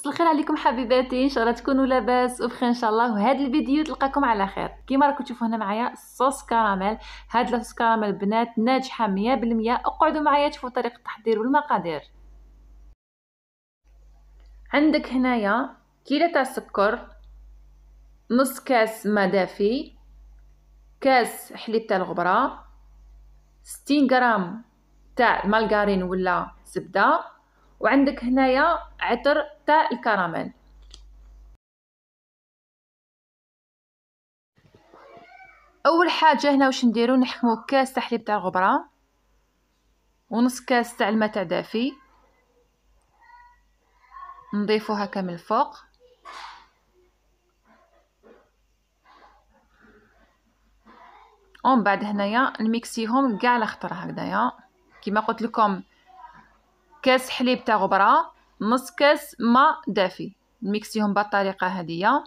مساء الخير عليكم حبيباتي إن شاء الله تكونوا لاباس وبخير إن شاء الله. وهذا الفيديو تلقاكم على خير. كيما راكم تشوفوا هنا معايا صوص كراميل. هاد الصوص كراميل بنات ناجحة 100% اقعدوا معايا تشوفوا طريقة التحضير والمقادير. عندك هنايا كيلو تاع السكر نص كاس ماء دافي كاس حليب تاع الغبرة 60 غرام تاع المالغارين ولا زبدة. وعندك هنايا عطر تاع الكراميل. أول حاجة هنا واش نديرو؟ نحكمو كاس تاع حليب تاع الغبرة ونص كاس تاع الماء تاع دافي. نضيفو هكا من الفوق. ومن بعد هنايا نميكسيهم كاع على خطر هكذايا. كيما قلت لكم كاس حليب تاع غبره نص كاس ماء دافي. نميكسيهم بالطريقة هذه.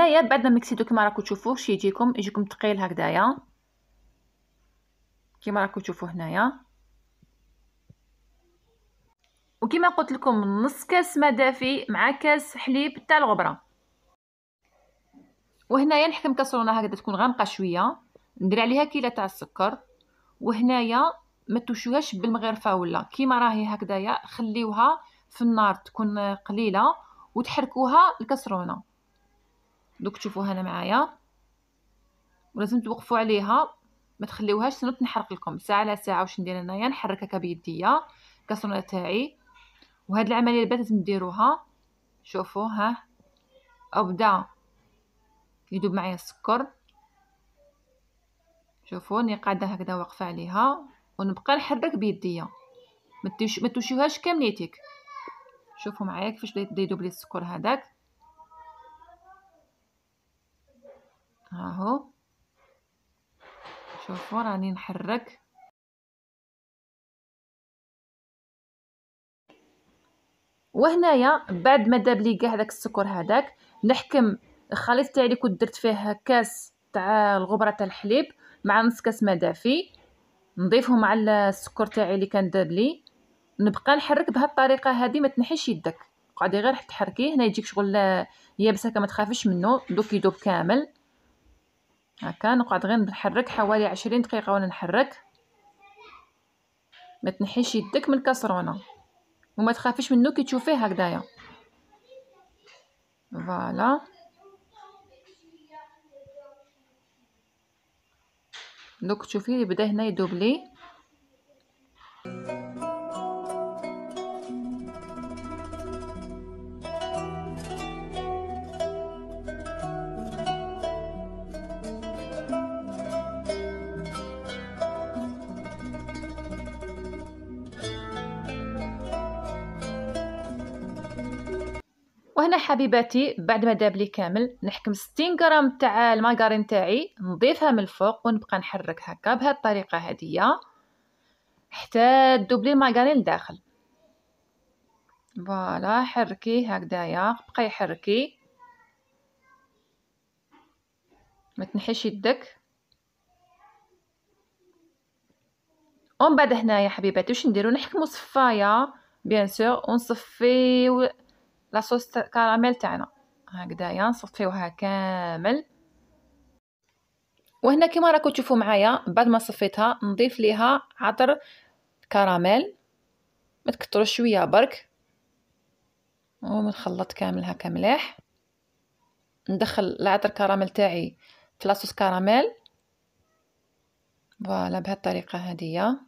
هنايا بعد ما مكسيتو كما راكم تشوفوه شي يجيكم يجيكم ثقيل هكذايا. كما راكم تشوفوا هنايا. وكما قلت لكم نص كاس ماء دافي مع كاس حليب تاع الغبرة. وهنايا نحكم كاسرونه هكذا تكون غامقة شوية. ندير عليها كيلة تاع السكر. وهنايا ما توشوهاش بالمغرفة ولا. كيما راهي هكذايا خليوها في النار تكون قليلة وتحركوها الكسرونه دوك تشوفوا هنا معايا. ولازم توقفوا عليها. ما تخليوهاش سنو تنحرق لكم. ساعة على ساعة واش ندير انايا نحرك هكا بيديا الكاسرونه تاعي. وهاد العملية البنات لازم ديروها. شوفوا ها. أو بدا يذوب معايا السكر. شوفوا اني قاعدة هكذا واقفة عليها. ونبقى نحرك بيديا ما توشيوهاش كامليتك. شوفوا معايا كيفاش بدا يذوب لي السكر هذاك. اهو. شوفوا راني نحرك. وهنايا بعد ما داب لي كاع داك السكر هذاك نحكم الخليط تاعي اللي كنت درت فيه كاس تاع الغبرة تاع الحليب مع نص كاس ماء دافي. نضيفهم على السكر تاعي اللي كان داب لي. نبقى نحرك بهذه الطريقة هذه ما تنحيش يدك. قعدي غير تحركيه هنا يجيك شغل يابس هكا ما تخافيش منه. دوك يدوب كامل. هكا نقعد غير نحرك حوالي عشرين دقيقة وأنا نحرك. ما تنحيش يدك من الكاسرونه وما تخافيش منو كي تشوفيه هكذايا. فوالا. دوك تشوفيه بدا هنا يدوب وهنا حبيباتي بعد ما داب لي كامل نحكم 60 غرام تاع المارغرين تاعي نضيفها من الفوق ونبقى نحرك هكا بهذه الطريقة هذه حتى تذوب لي المارغرين لداخل. voilà حركي هكذايا بقاي حركي ما تنحيش يدك. ومن بعد هنايا حبيباتي واش نديرو؟ نحكمو صفاية bien sûr ونصفيو la sauce caramel تاعنا. هكذايا نصفيوها كامل. وهنا كيما راكم تشوفوا معايا بعد ما صفيتها نضيف ليها عطر كراميل. ما تكثروش شوية برك. ونخلط كامل هكا مليح. ندخل العطر كراميل تاعي في لاصوص كراميل. فوالا بهذه الطريقة هذه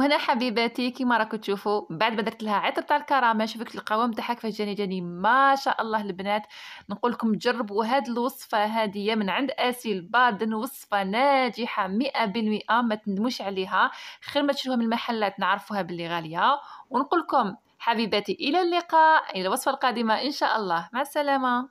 وهنا حبيباتي كيما راكم تشوفوا بعد ما درت لها عطر تاع الكرامة شوفك القوام تاعها كيفاش جاني جاني ما شاء الله البنات. نقول لكم جربوا هاد الوصفة هذه من عند أسيل بادن وصفة ناجحة 100% ما تندموش عليها. خير ما تشروها من المحلات نعرفوها باللي غالية. ونقول لكم حبيباتي إلى اللقاء إلى الوصفة القادمة إن شاء الله. مع السلامة.